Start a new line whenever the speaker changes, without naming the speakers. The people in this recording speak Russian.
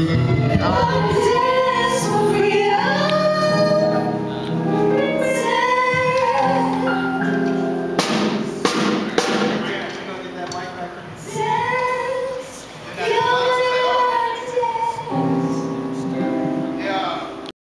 Oh,